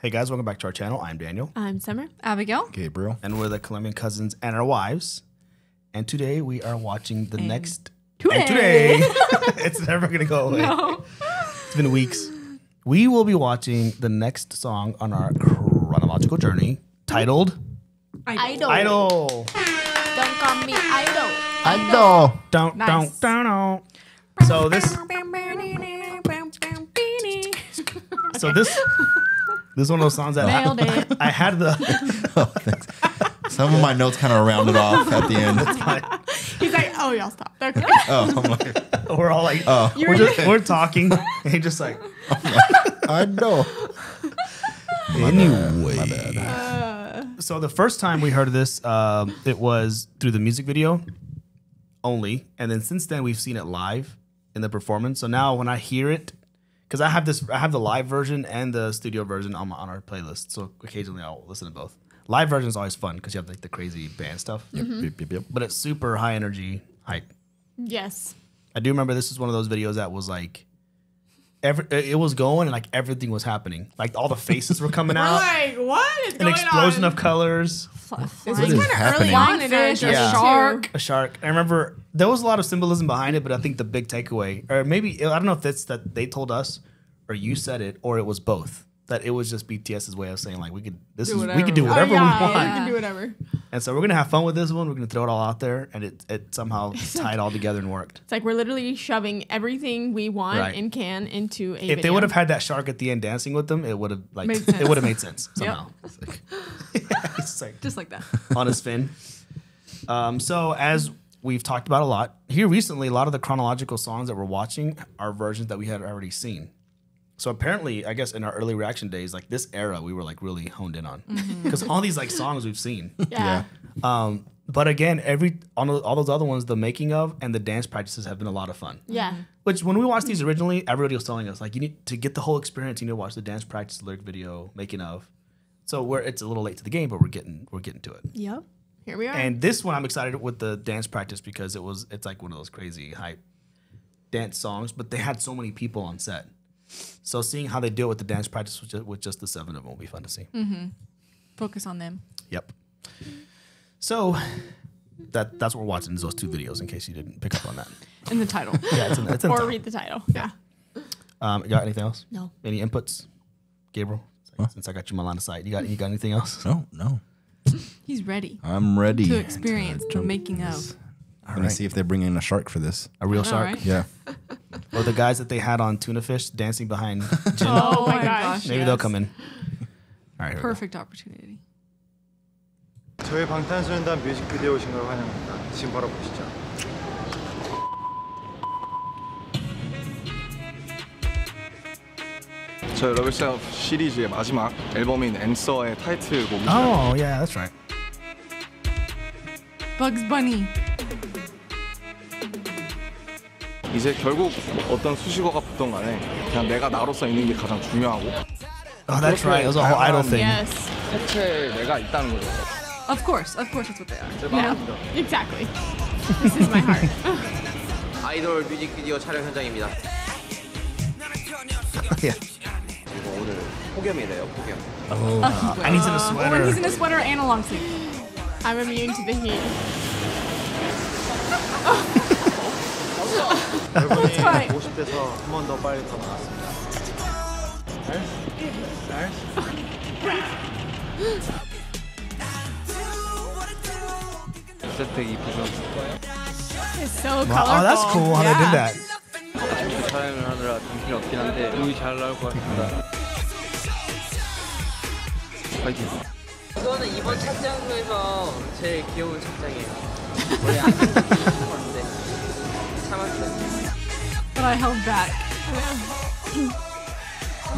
Hey guys, welcome back to our channel. I'm Daniel, I'm Summer. Abigail. Gabriel. and we're the Colombian cousins and our wives. And today we are watching the next. today. and today, it's never gonna go away. It's been weeks. We will be watching the next song on our chronological journey, titled Idol. "Idol." Don't call me idol. I know. Don't Nice. don't don't don't. So this so this this is one of those songs that Nailed it. I had the Oh, thanks. Some of my notes kind of rounded off at the end. He's like, oh, y'all stop. Okay. Oh, I'm like, we're all like oh, we're, just, we're talking and he just like I know. anyway. so the first time we heard of this, um, it was through the music video only, and then since then we've seen it live in the performance. So now when I hear it, because I have this, I have the live version and the studio version on my on our playlist. So occasionally I'll listen to both. Live version is always fun because you have like the crazy band stuff, Yep, mm-hmm. yep, yep, yep. but it's super high energy, hype. Yes. I do remember this is one of those videos that was like. Every, it was going and like everything was happening. Like all the faces were coming We're out. like, what is an going explosion on? of colors. This What was kind of early on in Fish, it. a Yeah. shark. a shark. I remember there was a lot of symbolism behind it, but I think the big takeaway, or maybe I don't know if that's that they told us, or you said it, or it was both. That it was just BTS's way of saying like we could this Do is we could do whatever. whatever Oh, yeah, we want, We can do whatever. and so we're gonna have fun with this one. We're gonna throw it all out there, and it it somehow tied all together and worked. It's like we're literally shoving everything we want Right. and can into a If they would have had that shark at the end dancing with them, it would have like it would have made sense somehow. It's like, it's like Just like that. on his fin. Um, so as we've talked about a lot here recently, a lot of the chronological songs that we're watching are versions that we had already seen. So apparently, I guess in our early reaction days, like this era, we were like really honed in on because all these like songs we've seen. yeah. Um, but again, every on all all those other ones, the making of and the dance practices have been a lot of fun. Yeah. Which when we watched these originally, everybody was telling us like you need to get the whole experience. You need to watch the dance practice, lyric video, making of. So we're it's a little late to the game, but we're getting we're getting to it. Yep. Here we are. And this one I'm excited with the dance practice because it was it's like one of those crazy hype dance songs, but they had so many people on set. So seeing how they deal with the dance practice with just, with just the seven of them will be fun to see. Focus on them. Yep. So that that's what we're watching is those two videos in case you didn't pick up on that. In the title. Yeah, it's in, it's in or the read the title. Yeah. Um, you got anything else? No. Any inputs, Gabriel? Since I got you my line of sight, you got you got anything else? No, no. He's ready I'm ready. to experience the making of. I'm gonna see if they bring in a shark for this. A real All shark, right. Yeah. or the guys that they had on tuna fish dancing behind Jin? Oh, my gosh. Maybe they'll come in. All right, here we go. Perfect opportunity. 저희 방탄소년단 뮤직비디오에 오신 걸 환영합니다. 지금 바로 보시죠. 저희 러블셀프 시리즈의 마지막 앨범인 앤서의 타이틀곡이죠. Oh yeah, that's right. Bugs Bunny. 이제 결국 어떤 수식어가 붙던 간에 그냥 내가 나로서 있는 게 가장 중요하고 Oh, that's right. It was a whole idol thing. Yes. 색채 내가 있다는 거죠. Of course. Of course, that's what they are. Yeah. Exactly. this is my heart. 아이돌 뮤직비디오 촬영 현장입니다. yeah. 그리고 오늘 폭염이래요, 폭염. Oh, and he's in a Uh, when he's in sweater. a sweater and a long sleeve. I'm immune to the heat. 여러분이 fine. 50대서 한 번 더 빨리 so colorful. Wow, oh, that's cool how they did that. 촬영을 하느라 정신이 없긴 한데 음이 잘 나올 것 같습니다. 파이팅. 이거는 이번 촬영에서 제일 귀여운 촬영이에요. 원래 안 했는데 참았어요. But I held back.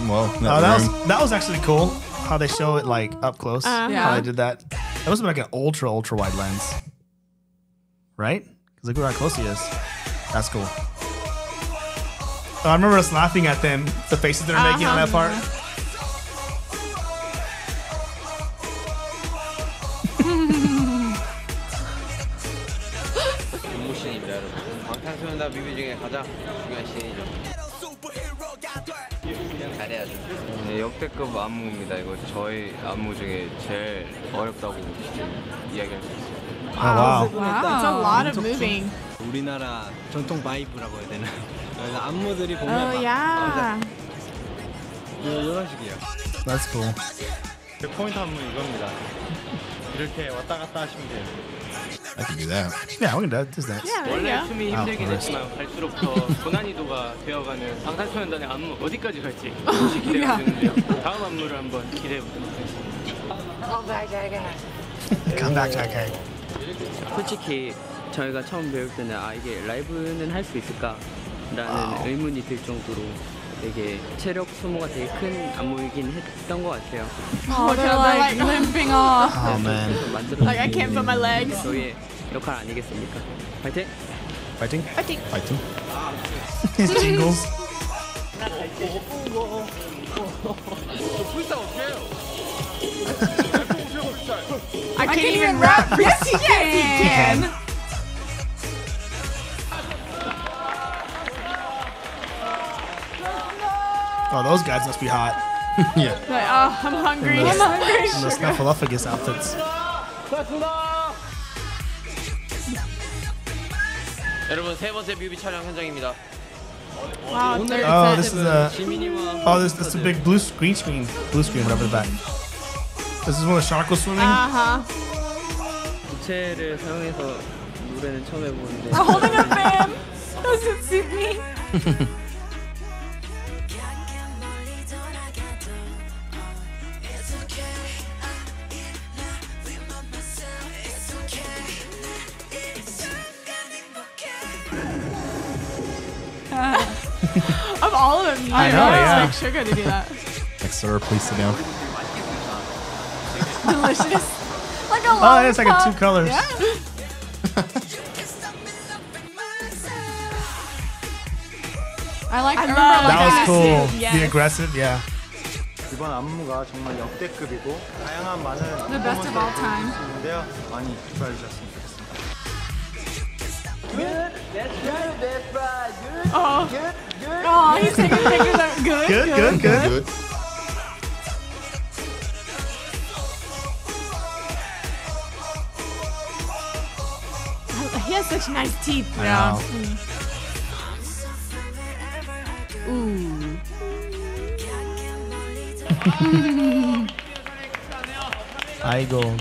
Well, Oh, that that room- was that was actually cool. How they show it like up close. Uh-huh. How Yeah. they did that. That was like an ultra ultra wide lens, right? Because look how close he is. That's cool. Oh, I remember us laughing at them, the faces they're making on that part. 뮤비 중에 가장 중요한 씬이죠. 잘해야죠. 네, 역대급 안무입니다. 이거 저희 안무 중에 제일 어렵다고 이야기할 수 있어요. Oh wow. It's a lot of moving. 우리나라 전통 바이브라고 해야 되나? 안무들이 보면 Oh 막 yeah. 이런 식이에요. That's cool. 그 포인트 안무 이겁니다. 이렇게 왔다 갔다 하시면 돼요. I can do that. Yeah, we can do this dance. Yeah, there 원래 you go. 춤이 아, 힘들긴 그랬어. 했지만 갈수록 더 고난이도가 되어가는 방탄소년단의 안무 어디까지 갈지 혹시 기대가 되는데요. 다음 안무를 한번 기대해 보도록 하겠습니다. Come back, okay. 솔직히 저희가 처음 배울 때는 아 이게 라이브는 할 수 있을까라는 의문이 들 정도로 되게 체력 소모가 되게 큰 안무이긴 했던 것 같아요. Oh, they're like limping off. Oh man. Like I can't feel my legs. 저희의 역할 아니겠습니까? 파이팅! Fighting? Fighting. Fighting. Jingles. I can't even rap. Yes, he can. Oh, those guys must be hot. yeah. Like, oh, I'm hungry. In the- I'm hungry. in the snuffleupagus outfits. 여러분 세 번째 뮤비 촬영 현장입니다. Wow, third Oh, set. this is a. 지민이와 Oh, this, this is a big blue screen screen. Blue screen, whatever the back. This is when the shark was swimming. Uh huh. 부채를 사용해서 노래는 처음 해보는데 Holding a fan. Doesn't suit me. you I know, know, yeah. it's like sugar to do that. Like, sir, please sit down. Delicious. Like a Oh, it's like a two lollipop. colors. I like. I, I remember love like That was Yes. cool. Yes. The aggressive, yeah. 이번 안무가 정말 역대급이고 다양한 많은 The best of all time. 있는데요. 많이 기뻐해 주셨으면 좋겠습니다. Oh, Oh, he's taking pictures of good. Good, good, good. Good. Oh, he has such nice teeth. I know. I go.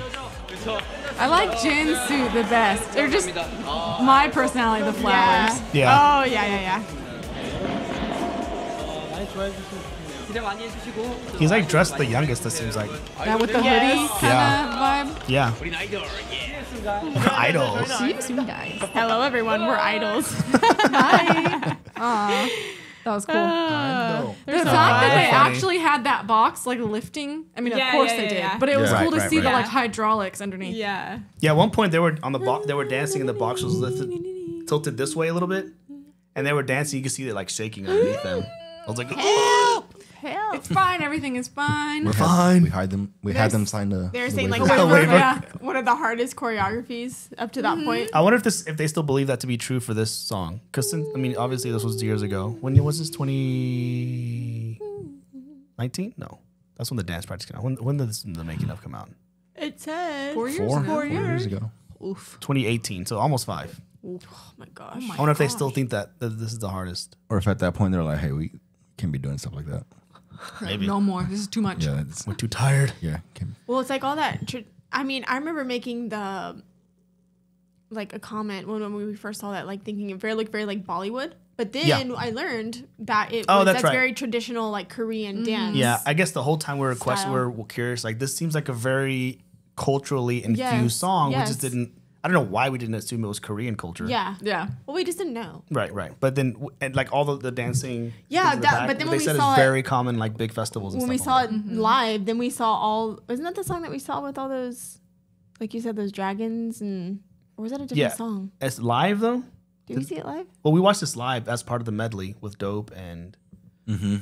I like Jin's suit the best. They're just my personality, the flowers. Yeah. Yeah. Oh yeah, yeah, yeah. He's like dressed the youngest, it seems like. Yeah, with the hoodie yeah. vibe. Yeah. idols. Hello, everyone. We're idols. Hi. Aww. That was cool. Uh, the fact that they funny. actually had that box like lifting. I mean, yeah, of course yeah, yeah, they did, but it was cool right, to right, see right. the like hydraulics underneath. Yeah. Yeah. At one point, they were on the box. They were dancing, and the box was lifted, tilted this way a little bit, and they were dancing. You could see it like shaking underneath them. I was like, Help! Help. It's fine. Everything is fine. We're Fine. We hired them. We had them sign the. They're the saying like waiver. that A was waiver. yeah, one of the hardest choreographies up to that mm-hmm. point. I wonder if this, if they still believe that to be true for this song. Because since I mean, obviously this was years ago. When was this? Twenty nineteen? No, that's when the dance practice came out. When when did this, the making of come out? It says Four years Four, ago. four years ago. Oof. Twenty eighteen. So almost five. Oh, oh my gosh. I wonder if they still think that, that this is the hardest. Or if at that point they're like, hey, we can't be doing stuff like that. Maybe No more. This is too much. Yeah, it's, we're too tired. yeah. Can, Well, it's like all that. Tr- I mean, I remember making the like a comment when, when we first saw that, like thinking it very like very like Bollywood. But then Yeah. I learned that it Oh, was, that's that's, right. very traditional like Korean mm-hmm. dance. Yeah, I guess the whole time we were questioning, we Style. were curious. Like this seems like a very culturally infused Yes, song. We just didn't. I don't know why we didn't assume it was Korean culture. yeah. Yeah. Well, we just didn't know. Right, right. But then, and like all the, the dancing. Yeah, things the that- back, but then they when we said saw it's it- very common, like big festivals. And when we saw like it mm-hmm. live, then we saw all. Wasn't that the song that we saw with all those, like you said, those dragons and, or was that a different Yeah. song? that. It's live though. Did we see it live? Well, we watched this live as part of the medley with Dope and mm-hmm.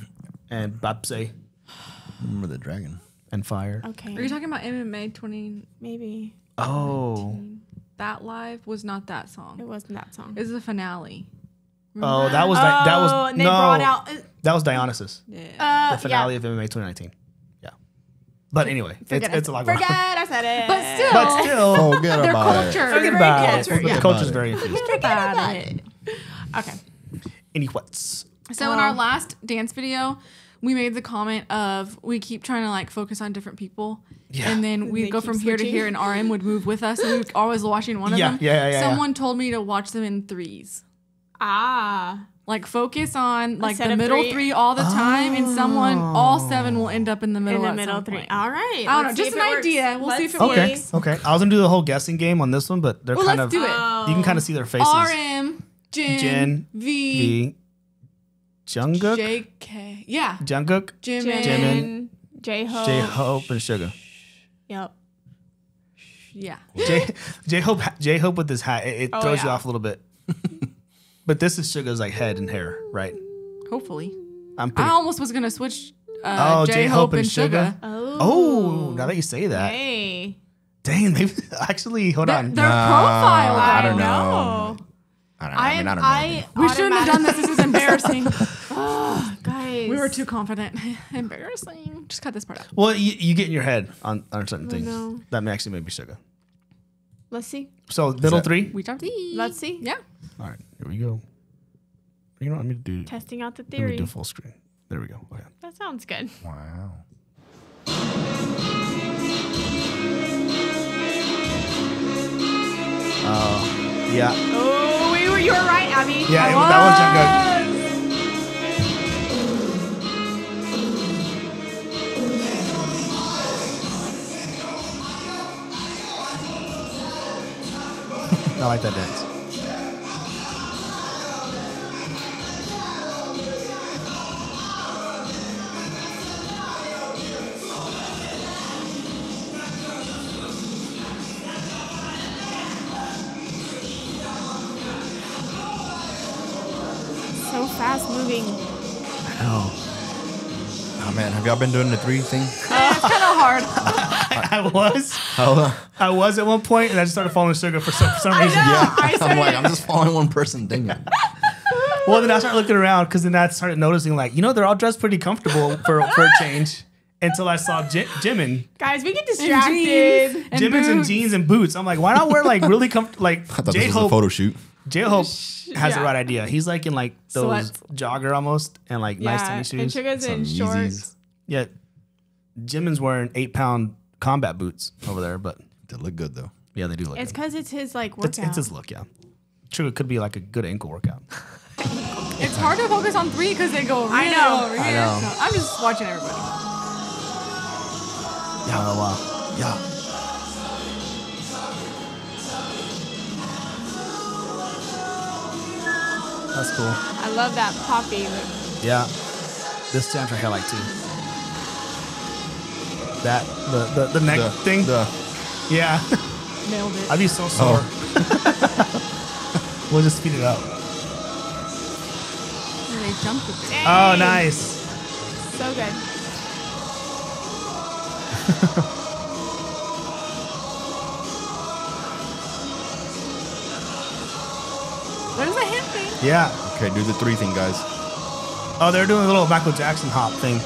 and Baepsae remember the dragon? and Fire. Okay. Are you talking about MMA 20? Maybe Oh, That live was not that song. it wasn't that song. It was the finale. oh, that was like that was Oh, they no. brought out. uh, That was Dionysus, Uh, the finale yeah. of MMA 2019. Yeah. But anyway, it's, Forget, it's a I, lot going forget on. I said it. But still, But still, Forget their about culture. it. forget very about it. culture, The yeah. culture's very it. infused. forget about it. Okay. Any what's? So in our last dance video, we made the comment of we keep trying to like focus on different people. Yeah. And then we they go keep from here to here, and RM would move with us, and we were always watching one of Yeah, them. yeah, yeah, yeah, yeah. Someone told me to watch them in threes. Ah. Like focus on like the middle three. three. all the time, and someone all seven will end up in the middle. In the at middle some three. point. All right. I don't know, just an it works. idea. We'll see if it Let's Okay, works. okay. I was gonna do the whole guessing game on this one, but they're Well, kind let's of do it. you can kind of see their faces. RM, Jin, Jin, V, V, Jungkook, JK. Yeah, Jungkook, Jimin. Jimin. J Hope. J Hope, and Suga. Yep. Yeah. J J Hope J Hope with this hat, it, it Oh, throws you off a little bit. but this is Suga's like head and hair, right? Hopefully. I'm I almost was gonna switch uh, Oh, J J-Hope and and Sugar. Suga. Oh, now that you say that, Hey. Dang, maybe actually hold Their, on. their Nah, profile. I don't know. know. I don't know. I, I, mean, I don't know. I We shouldn't have done this. This is embarrassing. Guys. we were too confident. embarrassing. Just cut this part out. Well, you, you get in your head on, on certain oh, things. no. That may actually maybe Suga. Let's see. So middle three. We talked. Let's see. Yeah. All right, here we go. You know, what? let me do. Testing out the theory. Let me theory. do full screen. There we go. Okay. That sounds good. wow. Oh. Yeah. Oh, we were, you were right, Abby. Yeah, I it was- that I like that dance. So fast moving. Oh. Oh man, have y'all been doing the three thing? It's kind of hard. I was. I was at one point, and I just started following Suga for some, for some reason. yeah. I I'm like, I'm just following one person. Dang it. Well, then I started looking around because then I started noticing, like, you know, they're all dressed pretty comfortable for, for a change. Until I saw J- Jimin, Guys, we get distracted. And Jimin's in boots. jeans and boots. I'm like, why not wear like really comfortable? Like I thought J this was a Hope, photo shoot. J Hope has the right idea. He's like in like those Sweats. jogger almost and like nice yeah, tennis and shoes. Suga's in shorts. Yeezys. Yeah, Jimin's wearing eight pound combat boots over there, but They look good though. yeah, they do look. It's because it's his like workout. It's, it's his look, yeah. True, it could be like a good ankle workout. It's hard to focus on three because they go. Really I know. Over I know. No, I'm just watching everybody. Yeah, oh, wow. Yeah. That's cool. I love that poppy. Yeah, this stands I like too. That the the, the neck The thing. The, yeah, Nailed it. I'd be so sore. Oh. we'll just speed it up. And they jumped with it. Oh, nice. So good. There's a hand thing. Yeah. okay, do the three thing, guys. Oh, they're doing a little Michael Jackson hop thing.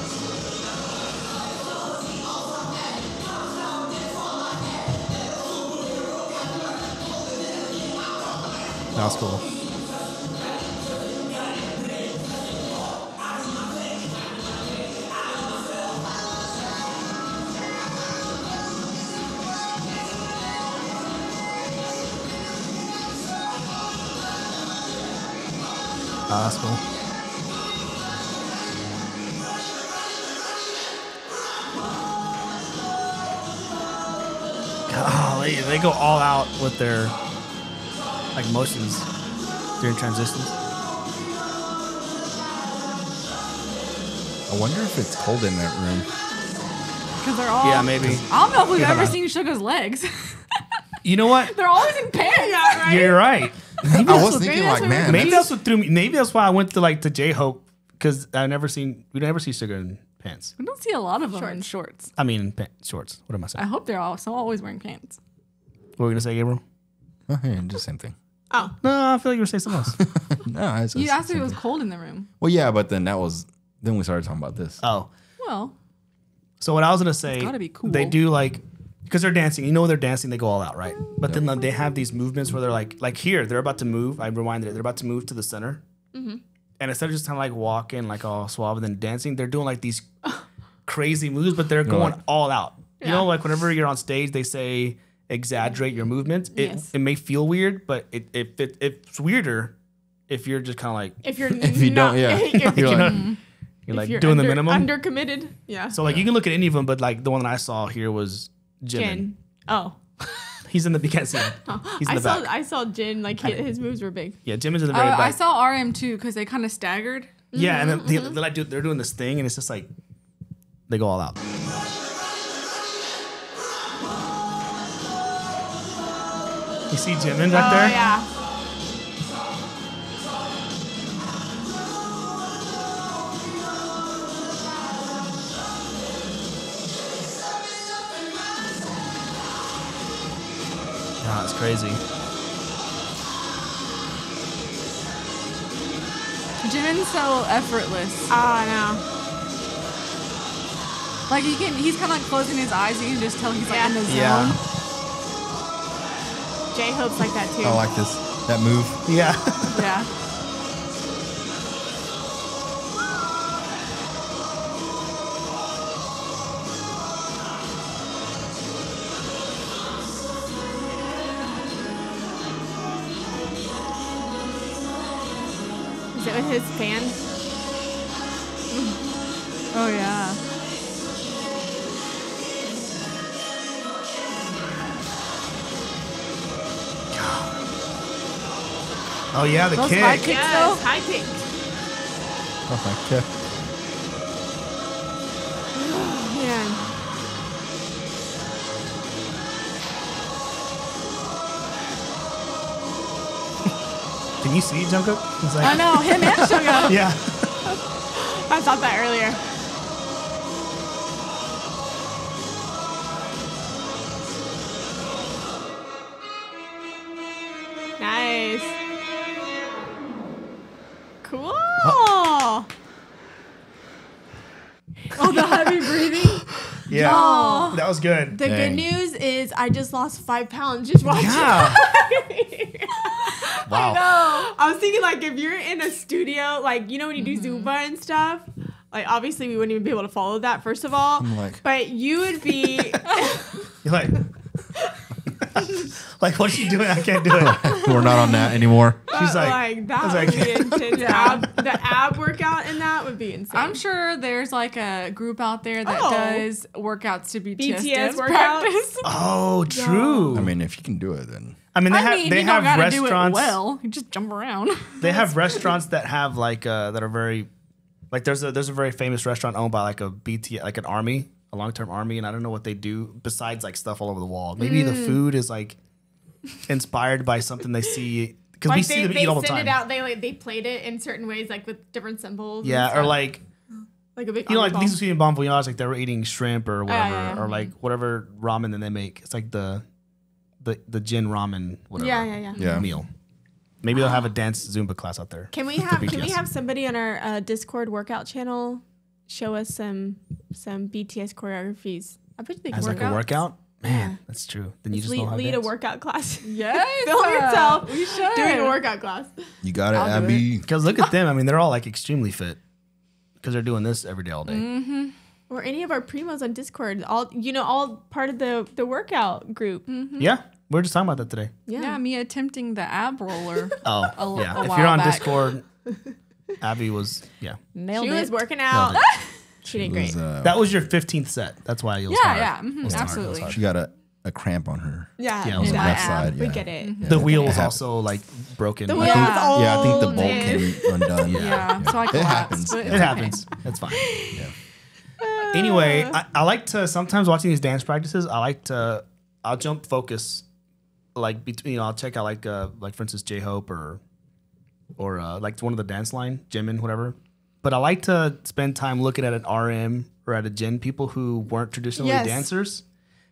Cool. Ah. Golly, they go all out with their like motions during transitions. I wonder if it's cold in that room. Because they're all. Yeah, maybe. I don't know if we've Yeah, ever seen Suga's legs. You know what? they're always in pants. right? You're right. Maybe I that's was what, thinking like, man, maybe that's- that's what threw me. Maybe that's why I went to like to J Hope because I never seen we never see Suga in pants. We don't see a lot of them in shorts. I mean, pa- shorts. What am I saying? I hope they're also always wearing pants. What were we gonna say, Gabriel? Oh, yeah, just same thing. Oh, No, I feel like you were saying something else. No, it's You it's asked if it was cold in the room. Well, yeah, but then that was Then we started talking about this. Oh, Well, so what I was gonna say, gotta be cool. they do like because they're dancing. You know, they're dancing. They go all out, right? But then they have these movements where they're like, like here, they're about to move. I rewinded it. They're about to move to the center, Mm-hmm. and instead of just kind of like walking, like all suave and then dancing, they're doing like these crazy moves, but they're going like- all out. Yeah. You know, like whenever you're on stage, they say exaggerate your movements. It Yes. it may feel weird, but it, it, it it's weirder if you're just kind of like If you're If you not, don't, yeah. if, You're you like, know, Mm-hmm. you're like you're doing under, the minimum. under committed. Yeah. so like you can look at any of them, but like the one that I saw here was Jimin. Jin. Oh. He's in the you can't see him. He's in I the saw back. I saw Jin like his, his moves were big. yeah, Jim Jimin's in the very I, back. I saw RM too because they kind of staggered. yeah, and then Mm-hmm, they, they're like do, they're doing this thing, and it's just like they go all out. You see Jimin right Oh there? yeah. Yeah, it's crazy. Jimin's so effortless. Oh no. Like you can, he's kind of like closing his eyes. You can just tell he's like Yeah. in the zone. Yeah, J Hope's like that too. I like this. That move. yeah. Yeah. Is it with his fan? Oh yeah, the Those kick. high kicks Yes, though. high kick. Oh my god. Man. Can you see Jungkook? He's like, I know him and Suga. Yeah. I thought that earlier. That was good. The Dang. good news is I just lost five pounds just watching. Yeah. wow. No, I was thinking like if you're in a studio, like you know when you do mm-hmm. Zumba and stuff, like obviously we wouldn't even be able to follow that first of all. I'm like- but you would be You're like, like what's she doing? I can't do it. We're not on that anymore. She's like, like that would like- be intense. ab, the ab workout in that would be insane. I'm sure there's like a group out there that Oh. does workouts to BTS, BTS dance workouts? practice. oh, true. I mean, if you can do it, then I mean, they I have mean, they you have don't gotta do it restaurants. well. You just jump around. They have restaurants that have like uh, that are very like there's a there's a very famous restaurant owned by like a BT like an army a long term army and I don't know what they do besides like stuff all over the wall. Maybe the Mm. food is like inspired by something they see because we like see them they eat all the send time. it out. They like they played it in certain ways, like with different symbols. Yeah, or like like a big. you know like army these in Bon Voyage like they were eating shrimp or whatever yeah, yeah. or like whatever ramen that they make. It's like the the the Jin ramen whatever. Yeah, yeah, yeah. Yeah. meal. Maybe they'll have a dance Zumba class out there. Can we have can we have somebody on our uh, Discord workout channel show us some some BTS choreographies? I bet they can As like work a workout? Man, that's true. Then you just lead, know how to lead a workout class. yes. Film yourself We should. doing a workout class. you got it, I'll Abby. Because look at them. I mean, they're all like extremely fit because they're doing this every day, all day. Mm-hmm. Or any of our primos on Discord, all you know, all part of the the workout group. Yeah, We are just talking about that today. Yeah. Yeah, me attempting the ab roller. Oh, A- yeah. a if while you're on back. Discord, Abby was yeah. Nailed she it. was working out. Nailed she did great. uh, That was your 15th set. That's why you'll. yeah, yeah, mhm, hard, it was absolutely. hard. she got a, a cramp on her. yeah, Yeah, it was in my my left ab. side, We yeah. get it. The wheel It was also like broken. The I wheel think- was old. Yeah, I think the bolt came undone. Yeah, so I it collapsed, happens. but It happens. That's fine. Anyway, I, I like to sometimes watching these dance practices. I like to I'll jump focus like between you know I'll check out like uh like for instance J Hope or or uh, like one of the dance line Jimin whatever. But I like to spend time looking at an RM or at a Jin people who weren't traditionally Yes. dancers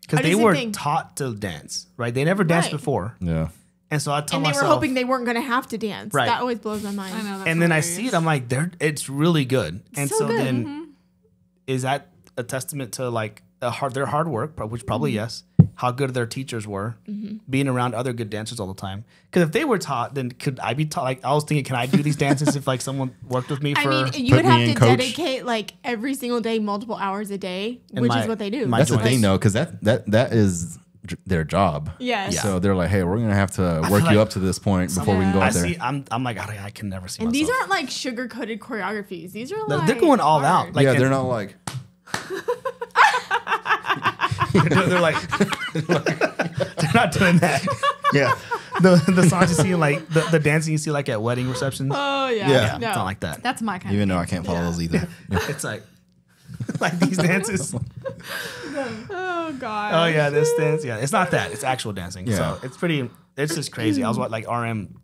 because they were thing. taught to dance right. They never danced Right. before, Yeah. And so I told and they were hoping they weren't going to have to dance. Right. That always blows my mind. I know. That's and then I see it, I'm like, they're it's really good. And So so, good. then, Mm-hmm. is that a testament to like a hard their hard work, which probably Mm-hmm. yes, how good their teachers were, being around other good dancers all the time. Because if they were taught, then could I be taught? Like I was thinking, can I do these dances if like someone worked with me for? I mean, you would have to coach. dedicate like every single day, multiple hours a day, And which my- is what they do. my That's the joints. thing, though, because that that that is their job. Yes. So they're like, hey, we're gonna have to feel work like you up to this point before we can go I out there. see. I'm I'm like I, I can never see. and these aren't like sugar coated choreographies. These are They're- like they're going all out. Like, yeah, they're not like. they're, they're like they're not doing that. Yeah. The the songs you see like the, the dancing you see like at wedding receptions. oh yeah, Yeah. no. It's not like that. That's my kind Even of though I can't follow those either. It's like like these dances. oh god. Oh yeah, this dance. Yeah, it's not that. It's actual dancing. Yeah. So it's pretty. It's just crazy. I was like RM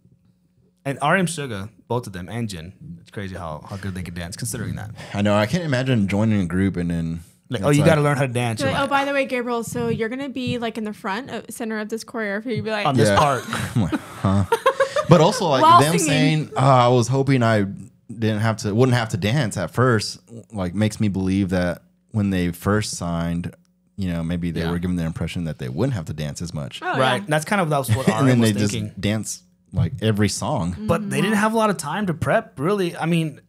and RM Suga, both of them, and Jin. It's crazy how how good they could dance. Considering that, I know. I can't imagine joining a group and then. Like, it's oh, you like- got to learn how to dance. They're like, oh, by the way, Gabriel, so you're gonna be like in the front uh, center of this choreography. You'd be like, on this Yeah. part. I'm like, huh? But also like While them singing. saying, oh, I was hoping I didn't have to, wouldn't have to dance at first. Like makes me believe that when they first signed, you know, maybe they Yeah. were given the impression that they wouldn't have to dance as much, oh, right. yeah. That's kind of that's what RM and then was they thinking. just dance like every song. but they didn't have a lot of time to prep. Really, I mean,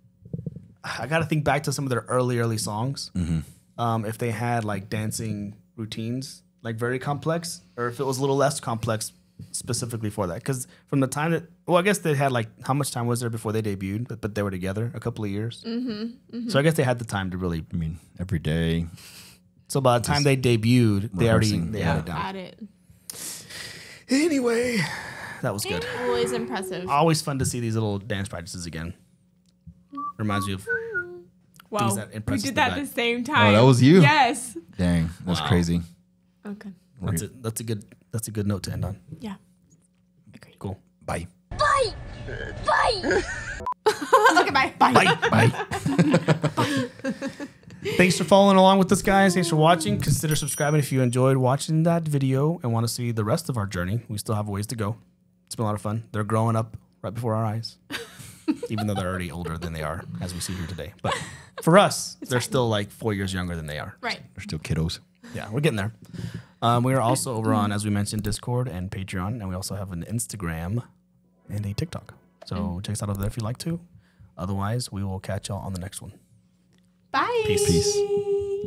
I got to think back to some of their early, early songs. Um, if they had like dancing routines, like very complex, or if it was a little less complex specifically for that. Because from the time that, well, I guess they had like how much time was there before they debuted? But but they were together a couple of years. Mm-hmm, So I guess they had the time to really. I mean, every day. So by the time they debuted, they already they yeah. had it down. Got it. Anyway, that was good. Always impressive. Always fun to see these little dance practices again. Reminds me of Wow, that uh, we did that at the same time. Oh, that was you? Yes. Dang, that's Wow. crazy. Okay. that's a, that's a good that's a good note to end on. Yeah. Cool. Bye. Okay. Bye. Bye. Bye. Bye. Thanks for following along with us, guys. Thanks for watching. Consider subscribing if you enjoyed watching that video and want to see the rest of our journey. We still have a ways to go. It's been a lot of fun. They're growing up right before our eyes, even though they're already older than they are, as we see here today. But for us, they're still like four years younger than they are. Right. They're still kiddos. Yeah, we're getting there. Um, we are also over on, as we mentioned, Discord and Patreon, and we also have an Instagram and a TikTok. So check us out over there if you'd like to. Otherwise, we will catch y'all on the next one. Bye. Peace. Peace.